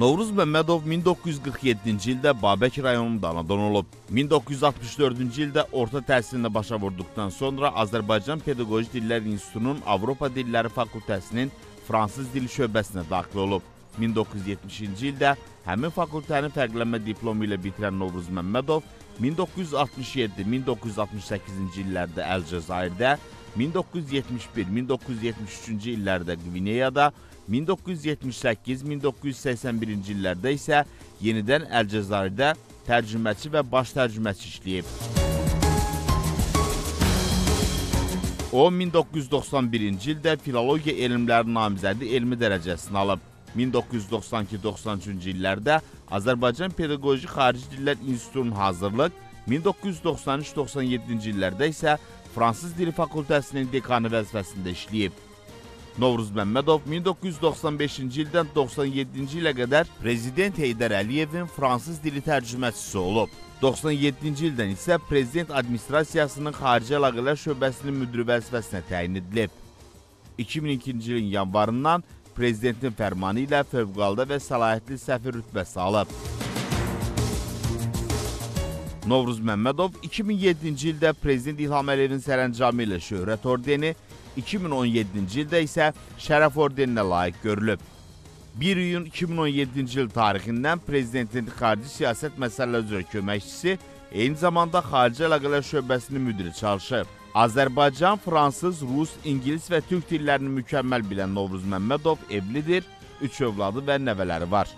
Novruz Məmmədov 1947-ci ildə Babək rayonunda anadan olub. 1964-cü ildə orta təhsilini başa vurduqdan sonra Azərbaycan Pedaqoji Dillər İnstitutunun Avropa Dilləri Fakültəsinin fransız dili şöbəsinə daxil olub. 1970-ci ildə həmin fakültənin fərqlənmə diplomu ilə bitirən Novruz Məmmədov 1967-1968-ci illərdə Əlcəzairdə, 1971-1973-cü illərdə Qvineyada, 1978-1981-ci illərdə isə yenidən Əlcəzairdə tərcüməçi və baş tərcüməçi işləyib. O 1991-ci ildə filologiya elmləri namizədi elmi dərəcəsini alıb. 1992-93-cü illərdə Azərbaycan Pedaqoji Xarici Dillər İnstitutunun hazırlıq, 1993-97-ci illərdə isə Fransız Dili Fakültəsinin dekanı vəzifəsində işləyib. Novruz Məmmədov 1995-ci ildən 97-ci ilə qədər Prezident Heydər Əliyevin fransız dili tərcüməçisi olub. 97-ci ildən isə Prezident Administrasiyasının Xarici Əlaqələr Şöbəsinin müdiri vəzifəsinə təyin edilib. 2002-ci ilin yanvarından Prezidentin fərmanı ilə fövqəladə və səlahiyyətli səfir rütbəsi alıb. Novruz Məmmədov 2007-ci ildə Prezident İlham Əliyevin sərəncamı ilə şöhrət ordeni, 2017-ci ildə isə şərəf ordeninə layiq görülüb. 1 iyun 2017-ci il tarixindən Prezidentin xarici siyasət məsələləri üzrə köməkçisi, eyni zamanda Xarici Əlaqələr Şöbəsinin müdiri çalışır. Azərbaycan, fransız, rus, ingilis və türk dillərini mükəmməl bilən Novruz Məmmədov evlidir, üç övladı və nəvələri var.